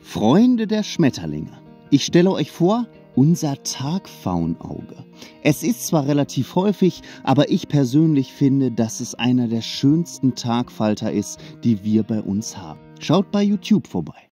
Freunde der Schmetterlinge, ich stelle euch vor, unser Tagfaunauge. Es ist zwar relativ häufig, aber ich persönlich finde, dass es einer der schönsten Tagfalter ist, die wir bei uns haben. Schaut bei YouTube vorbei.